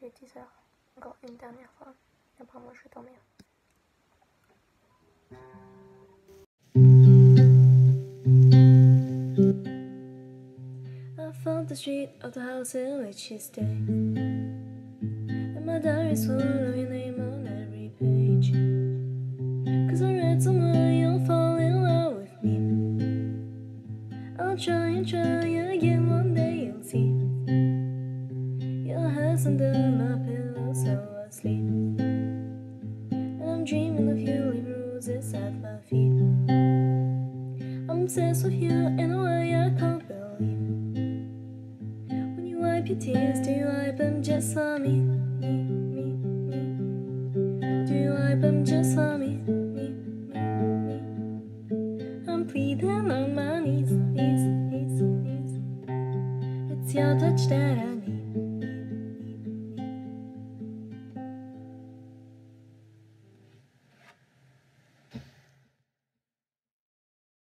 il est 10h. Encore une dernière fois. Et après, moi, je vais dormir. I found the street of the house in which you stay. And my diary's full of your name on every page. Cause I read somewhere you'll fall in love with me. I'll try and try again, one day under my pillow, so I sleep. And I'm dreaming of you with roses at my feet. I'm obsessed with you in a way I can't believe. When you wipe your tears, do you wipe them just for me? Do you wipe them just for me? I'm pleading on my knees, knees, knees, knees. It's your touch that I need.